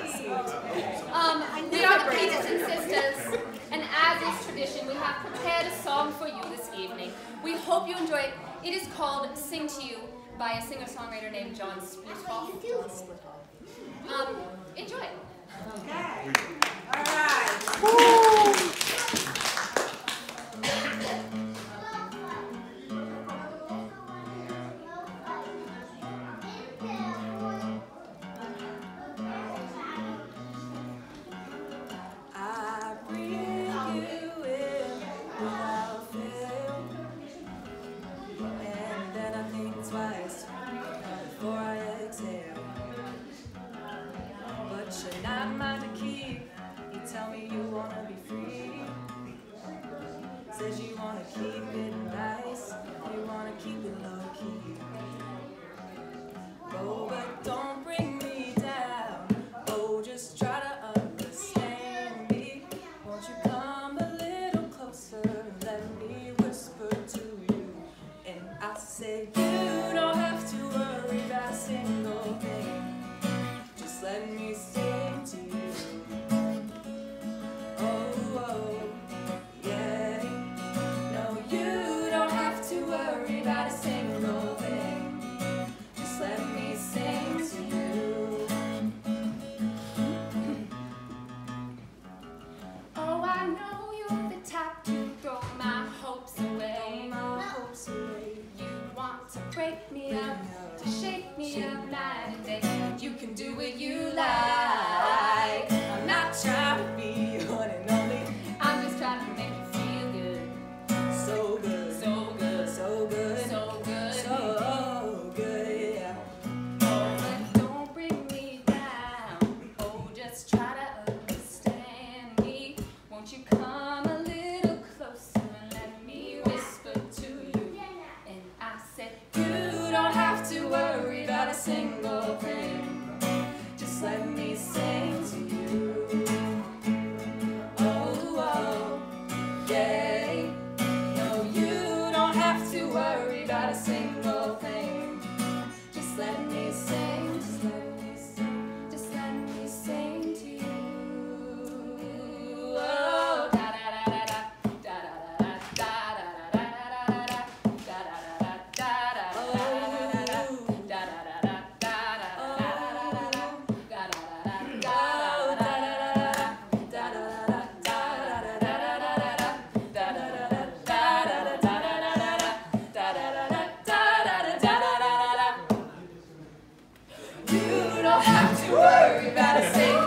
Um, we are the pages and sisters, and as is tradition, we have prepared a song for you this evening. We hope you enjoy it. It is called Sing to You by a singer-songwriter named John Splithoff. wanna be free. Says you wanna keep it nice, you wanna keep it low. hopes away. My hopes away. You want to break me up, to shake me up night and day. have to worry about a thing.